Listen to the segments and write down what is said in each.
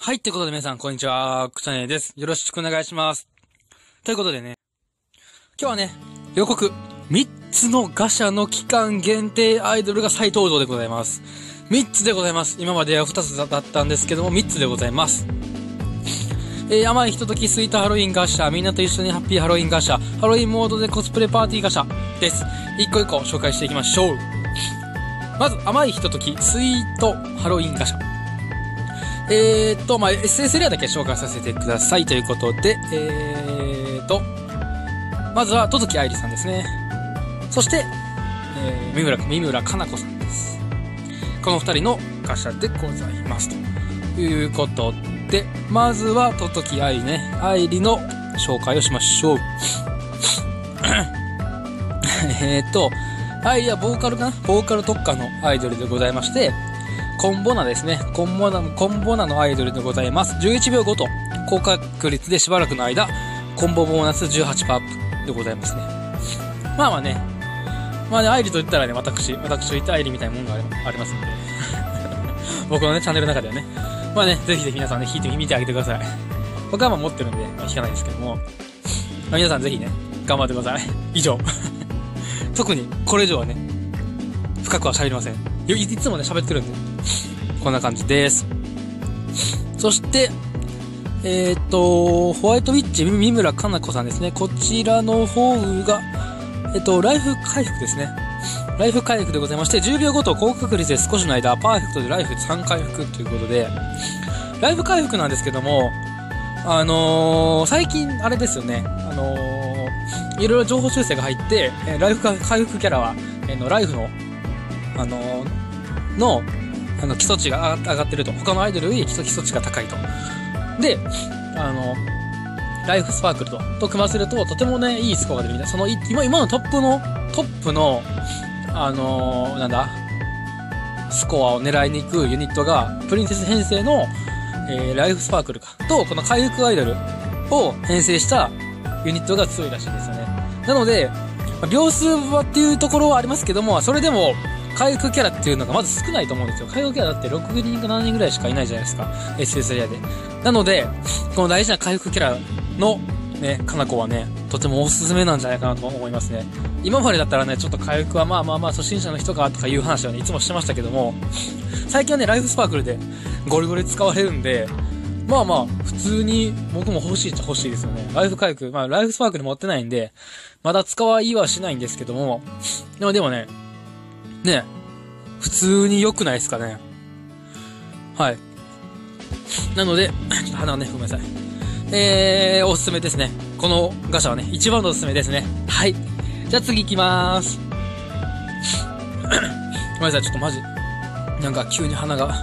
はい、ってことで皆さん、こんにちは。くちゃねです。よろしくお願いします。ということでね、今日はね、予告、3つのガシャの期間限定アイドルが再登場でございます。3つでございます。今までは2つだったんですけども、3つでございます。えー、甘いひとときスイートハロウィンガシャ、みんなと一緒にハッピーハロウィンガシャ、ハロウィンモードでコスプレパーティーガシャです。一個一個紹介していきましょう。まず、甘いひとときスイートハロウィンガシャ。えーっと、まあ、SS レアだけ紹介させてくださいということで、えーっと、まずは、とときあいりさんですね。そして、えー、三村、三村かな子さんです。この二人のガシャでございます。ということで、まずは、とときあいりね、あいりの紹介をしましょう。えーっと、アイリはボーカルかな？ボーカル特化のアイドルでございまして、コンボナですね。コンボナ、コンボナのアイドルでございます。11秒ごと、高確率でしばらくの間、コンボボーナス18%アップでございますね。まあまあね、まあね、アイリと言ったらね、私、私と言ったアイリみたいなもんがありますんで。僕のね、チャンネルの中ではね。まあね、ぜひぜひ皆さんね、弾いてみてあげてください。僕はまあ持ってるんで、まあ、弾かないですけども。まあ、皆さんぜひね、頑張ってください。以上。特に、これ以上はね、深くは喋りません。いいつもね、喋ってるんで。こんな感じです。そして、えっ、と、ホワイトウィッチ、三村かな子さんですね。こちらの方が、えっ、と、ライフ回復ですね。ライフ回復でございまして、10秒ごと高確率で少しの間、パーフェクトでライフ3回復ということで、ライフ回復なんですけども、あのー、最近、あれですよね、あのー、いろいろ情報修正が入って、えライフ回復キャラは、えの、ライフの、あのの、あの、基礎値が上がってると。他のアイドルより基礎値が高いと。で、あの、ライフスパークルと、と組ませると、とてもね、いいスコアが出るみたいな。その、今、今のトップの、トップの、あのーなんだ、スコアを狙いに行くユニットが、プリンセス編成の、えー、ライフスパークルか。と、この回復アイドルを編成したユニットが強いらしいんですよね。なので、秒数はっていうところはありますけども、それでも、回復キャラっていうのがまず少ないと思うんですよ。回復キャラだって6人か7人ぐらいしかいないじゃないですか。SS レアで。なので、この大事な回復キャラの、ね、かな子はね、とてもおすすめなんじゃないかなと思いますね。今までだったらね、ちょっと回復はまあまあまあ初心者の人がとかいう話はね、いつもしてましたけども、最近はね、ライフスパークルでゴリゴリ使われるんで、まあまあ、普通に僕も欲しいっちゃ欲しいですよね。ライフ回復、まあライフスパークル持ってないんで、まだ使はいはしないんですけども、でもでもね、ね、普通に良くないですかね。はい。なので、ちょっと鼻ね、ごめんなさい。えー、おすすめですね。このガシャはね、一番のおすすめですね。はい。じゃあ次行きまーす。ごめんなさい、ちょっとマジ。なんか急に鼻が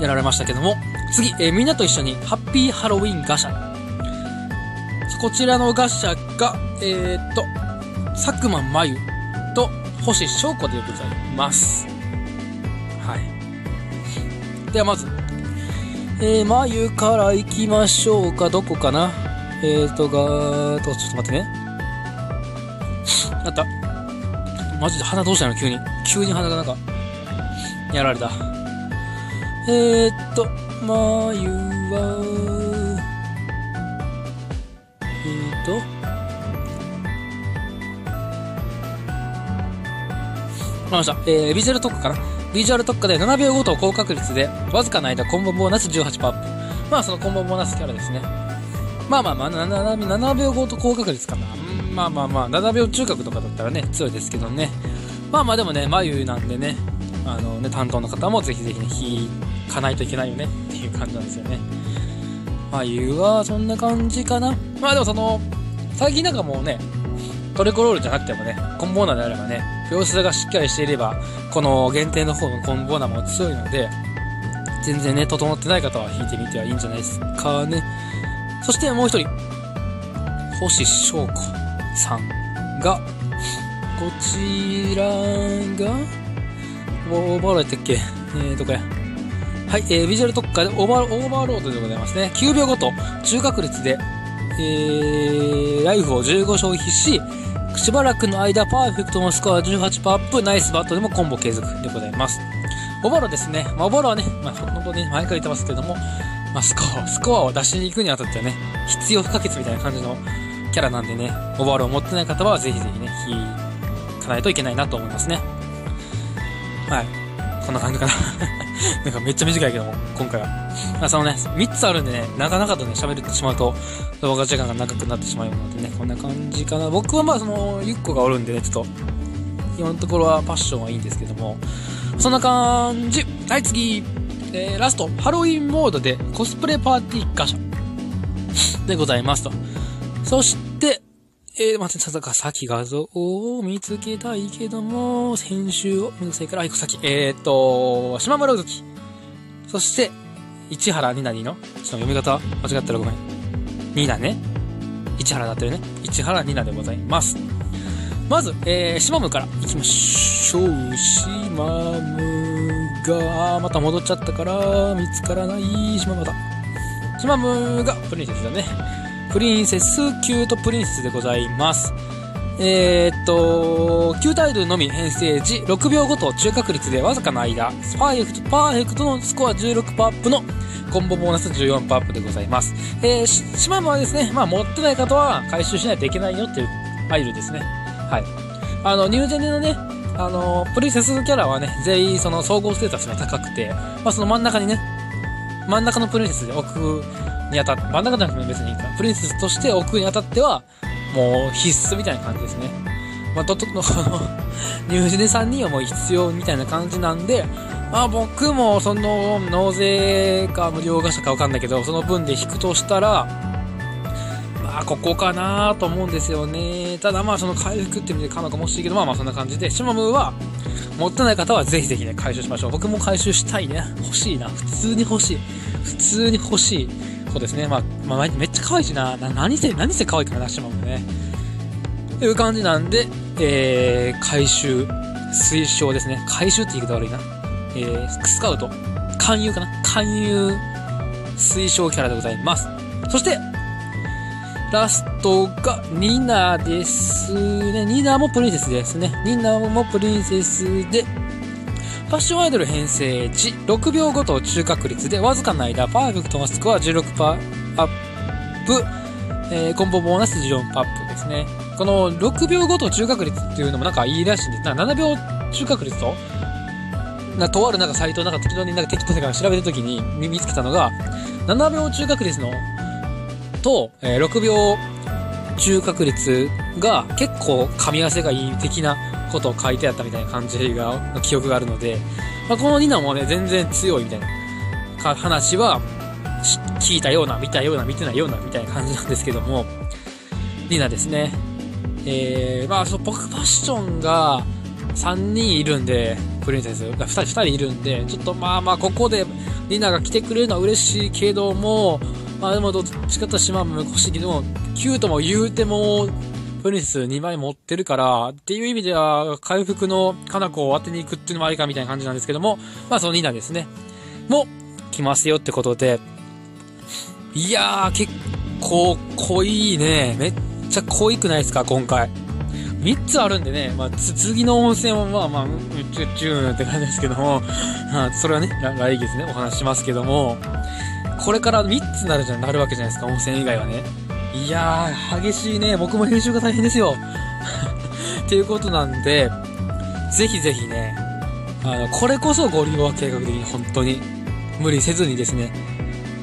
やられましたけども。次、えーみんなと一緒にハッピーハロウィンガシャ。こちらのガシャが、えー、っと、佐久間真由星翔子でございます。はい。ではまず、えー、真由から行きましょうか。どこかな？えーと、がーと、ちょっと待ってね。あった。マジで鼻どうしたの？急に。急に鼻がなんか、やられた。えーっと、まゆは、えーっと、ました。えー、ビジュアル特化かな？ビジュアル特化で7秒ごと高確率で、わずかな間コンボボーナス18%アップ。まあ、そのコンボボーナスキャラですね。まあまあまあ、7, 7秒ごと高確率かな。まあまあまあ、7秒中核とかだったらね、強いですけどね。まあまあでもね、眉なんでね、あのね、担当の方もぜひぜひね、弾かないといけないよねっていう感じなんですよね。眉はそんな感じかな。まあでもその、最近なんかもうね、トリコロールじゃなくてもね、コンボーナーであればね、秒数がしっかりしていれば、この限定の方のコンボーナーも強いので、全然ね、整ってない方は弾いてみてはいいんじゃないですかね。そしてもう一人、星輝子さんが、こちらが、オーバーロードやったっけ？えー、どこや？はい、えー、ビジュアル特化でオーバーオーバーロードでございますね。9秒ごと、中確率で、えー、ライフを15消費し、しばらくの間、パーフェクトのスコア18%アップ、ナイスバッドでもコンボ継続でございます。オーバーロですね。まあ、オーバーロはね、まあ、本当に前から言ってますけども、まあ、スコア、スコアを出しに行くにあたってはね、必要不可欠みたいな感じのキャラなんでね、オーバーロを持ってない方はぜひぜひね、引かないといけないなと思いますね。はい。こんな感じかな。なんかめっちゃ短いけども、今回は。あ、そのね、3つあるんでね、なかなかとね、喋ってしまうと、動画時間が長くなってしまうのでね、こんな感じかな。僕はまあ、その、ゆっこがおるんでね、ちょっと、今のところはパッションはいいんですけども、そんな感じ。はい、次。えー、ラスト、ハロウィンモードでコスプレパーティーガシャでございますと。そして、えー、待って、ささき画像を見つけたいけども、先週を、めんどくさいから、いくさき。えー、っと、島村うずき。そして、市原になりの、ちょっと読み方間違ったらごめん。ニナね。市原だってるね。市原ニナでございます。まず、えー、シマムから行きましょう。シマムが、また戻っちゃったから、見つからない。シマムだ。シマムがプリンセスだね。プリンセス、キュートプリンセスでございます。えー、っと、旧タイルのみ編成時、6秒ごと中確率でわずかな間、パーフェクト、パーフェクトのスコア16パーアップのコンボボーナス14パーアップでございます。えー、しまむーはですね、まあ持ってない方は回収しないといけないよっていうアイドルですね。はい。あの、ニュージェネのね、あの、プリンセスキャラはね、全員その総合ステータスが高くて、まあその真ん中にね、真ん中のプリンセスで置くにあたって、真ん中じゃなくて別にいいか、プリンセスとして置くにあたっては、もう必須みたいな感じですね。まあ、と、と、の、ニュージェネ3人はもう必要みたいな感じなんで、まあ僕もその納税か無料会社かわかんないけど、その分で引くとしたら、まあここかなと思うんですよね。ただまあその回復って意味でかなかもしいけど、まあまあそんな感じで、シマムーは持ってない方はぜひぜひね、回収しましょう。僕も回収したいね。欲しいな。普通に欲しい。普通に欲しい。そうですね。まあ、まあ、めっちゃ可愛いしな。な何せ、何せ可愛いからな、シマムね。という感じなんで、えー、回収、推奨ですね。回収って言い方悪いな。えー、スカウト、勧誘かな勧誘推奨キャラでございます。そして、ラストがニナですね。ニナもプリンセスですね。ニナもプリンセスで、ファッションアイドル編成時、6秒ごと中確率でわずかな間、パーフェクトのスコア16%アップ、えー、コンボボーナス14%アップですね。この6秒ごと中確率っていうのもなんかいいらしいんです。な7秒中確率とな、とあるなんかサイトなんか適当になんか適当に調べた時に見つけたのが、7秒中確率の、と、えー、6秒中確率が結構噛み合わせがいい的なことを書いてあったみたいな感じが、記憶があるので、まあ、このニナもね、全然強いみたいな話は、聞いたような、見たような、見てないような、みたいな感じなんですけども、ニナですね。えー、まあ、その僕ファッションが3人いるんで、プリンセスが2人、2人いるんで、ちょっとまあまあ、ここでニナが来てくれるのは嬉しいけども、まあでもどっちかと島も欲しいけども、キュートも言うても、プリンス2枚持ってるから、っていう意味では、回復のカナコを当てに行くっていうのもありかみたいな感じなんですけども、まあそのニナですね。も、来ますよってことで、いやー、結構濃いね。めっちゃ濃いくないですか、今回。3つあるんでね、まあ、次の温泉はまあまあ、チュッチューって感じですけども、まあ、それはね、来月ね、お話しますけども、これから3つなるじゃんなるわけじゃないですか、温泉以外はね。いやー、激しいね。僕も編集が大変ですよ。っていうことなんで、ぜひぜひね、あの、これこそご利用は計画的に本当に無理せずにですね、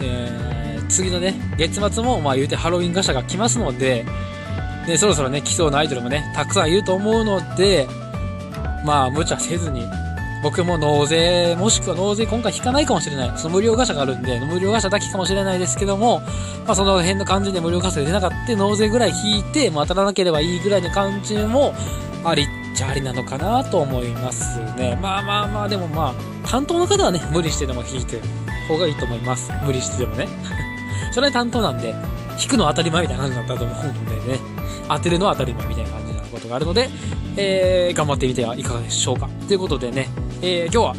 えー、次のね、月末もまあ言うてハロウィンガシャが来ますので、で、そろそろね、来そうなアイドルもね、たくさんいると思うので、まあ無茶せずに、僕も納税、もしくは納税今回引かないかもしれない。その無料ガシャがあるんで、無料ガシャだけかもしれないですけども、まあその辺の感じで無料ガシャで出なかった、納税ぐらい引いて、まあ当たらなければいいぐらいの感じも、ありっちゃありなのかなと思いますね。まあまあまあ、でもまあ、担当の方はね、無理してでも引いてる方がいいと思います。無理してでもね。それは担当なんで、引くのは当たり前みたいな感じだったと思うのでね、当てるのは当たり前みたいなことがあるので、えー、頑張ってみてはいかがでしょうか。ということでね、えー、今日は、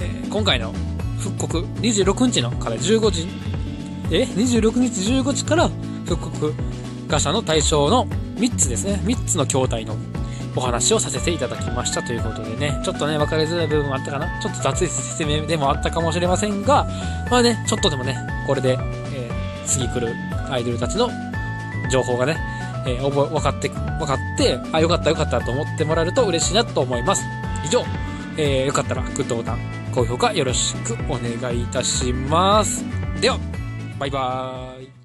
えー、今回の復刻26日のから15時、え ?26 日15時から復刻ガシャの対象の3つですね。3つの筐体のお話をさせていただきましたということでね、ちょっとね、分かりづらい部分もあったかなちょっと雑い説明でもあったかもしれませんが、まあね、ちょっとでもね、これで、えー、次来るアイドルたちの情報がね、えー、覚え、分かって、分かって、あ、よかったよかったと思ってもらえると嬉しいなと思います。以上、えー、よかったらグッドボタン、高評価よろしくお願いいたします。では、バイバーイ。